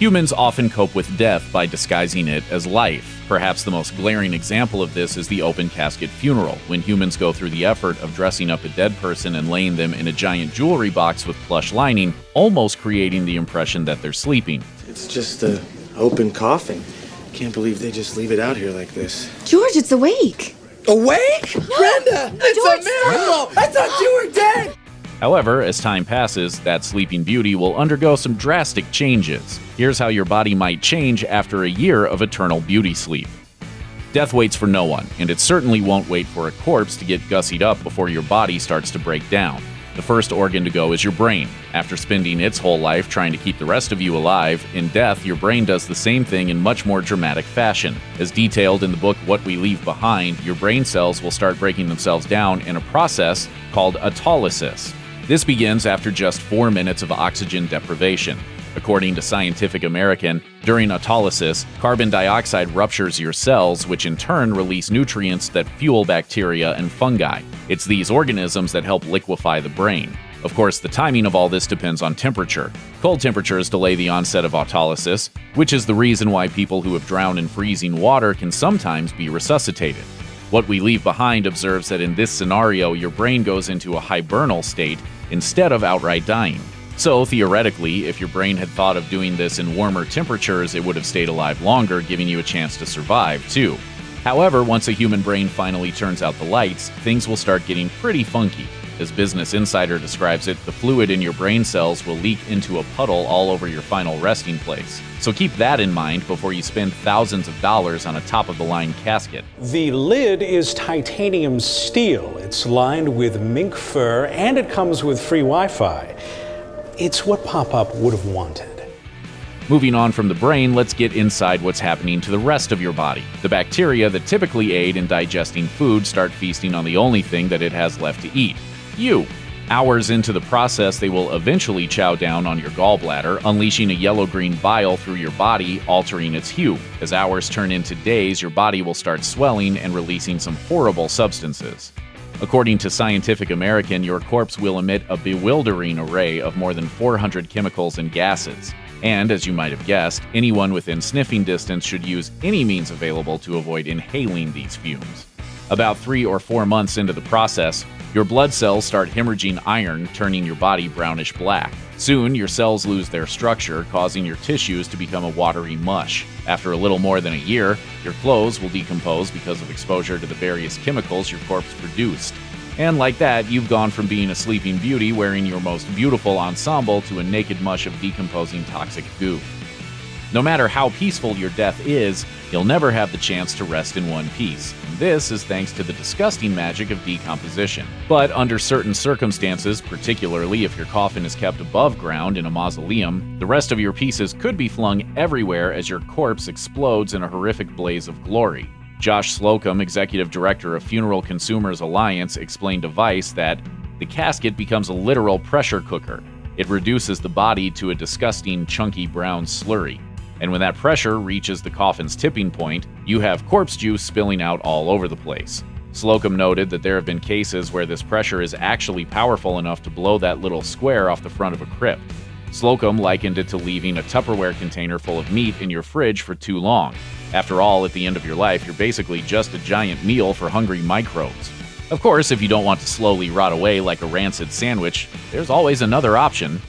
Humans often cope with death by disguising it as life. Perhaps the most glaring example of this is the open casket funeral, when humans go through the effort of dressing up a dead person and laying them in a giant jewelry box with plush lining, almost creating the impression that they're sleeping. It's just a open coffin. Can't believe they just leave it out here like this. George, it's awake. Awake? Brenda, no, it's George, a miracle! I thought you were dead! However, as time passes, that Sleeping Beauty will undergo some drastic changes. Here's how your body might change after a year of eternal beauty sleep. Death waits for no one, and it certainly won't wait for a corpse to get gussied up before your body starts to break down. The first organ to go is your brain. After spending its whole life trying to keep the rest of you alive, in death, your brain does the same thing in much more dramatic fashion. As detailed in the book What We Leave Behind, your brain cells will start breaking themselves down in a process called autolysis. This begins after just four minutes of oxygen deprivation. According to Scientific American, during autolysis, carbon dioxide ruptures your cells, which in turn release nutrients that fuel bacteria and fungi. It's these organisms that help liquefy the brain. Of course, the timing of all this depends on temperature. Cold temperatures delay the onset of autolysis, which is the reason why people who have drowned in freezing water can sometimes be resuscitated. What we leave behind observes that in this scenario, your brain goes into a hibernal state instead of outright dying. So, theoretically, if your brain had thought of doing this in warmer temperatures, it would have stayed alive longer, giving you a chance to survive, too. However, once a human brain finally turns out the lights, things will start getting pretty funky. As Business Insider describes it, the fluid in your brain cells will leak into a puddle all over your final resting place. So keep that in mind before you spend thousands of dollars on a top of the line casket. The lid is titanium steel. It's lined with mink fur and it comes with free Wi Fi. It's what Pop Up would have wanted. Moving on from the brain, let's get inside what's happening to the rest of your body. The bacteria that typically aid in digesting food start feasting on the only thing that it has left to eat you. Hours into the process, they will eventually chow down on your gallbladder, unleashing a yellow green bile through your body, altering its hue. As hours turn into days, your body will start swelling and releasing some horrible substances. According to Scientific American, your corpse will emit a bewildering array of more than 400 chemicals and gases. And, as you might have guessed, anyone within sniffing distance should use any means available to avoid inhaling these fumes. About three or four months into the process, your blood cells start hemorrhaging iron, turning your body brownish black. Soon, your cells lose their structure, causing your tissues to become a watery mush. After a little more than a year, your clothes will decompose because of exposure to the various chemicals your corpse produced. And like that, you've gone from being a sleeping beauty wearing your most beautiful ensemble to a naked mush of decomposing toxic goo. No matter how peaceful your death is, you'll never have the chance to rest in one piece. And this is thanks to the disgusting magic of decomposition. But under certain circumstances, particularly if your coffin is kept above ground in a mausoleum, the rest of your pieces could be flung everywhere as your corpse explodes in a horrific blaze of glory. Josh Slocum, executive director of Funeral Consumers Alliance, explained to Vice that the casket becomes a literal pressure cooker. It reduces the body to a disgusting, chunky brown slurry and when that pressure reaches the coffin's tipping point, you have corpse juice spilling out all over the place. Slocum noted that there have been cases where this pressure is actually powerful enough to blow that little square off the front of a crypt. Slocum likened it to leaving a Tupperware container full of meat in your fridge for too long. After all, at the end of your life, you're basically just a giant meal for hungry microbes. Of course, if you don't want to slowly rot away like a rancid sandwich, there's always another option.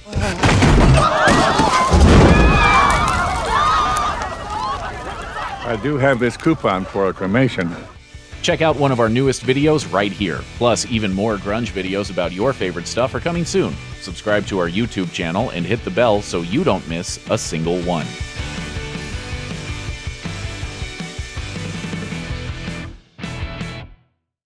I do have this coupon for a cremation. Check out one of our newest videos right here. Plus, even more grunge videos about your favorite stuff are coming soon. Subscribe to our YouTube channel and hit the bell so you don't miss a single one.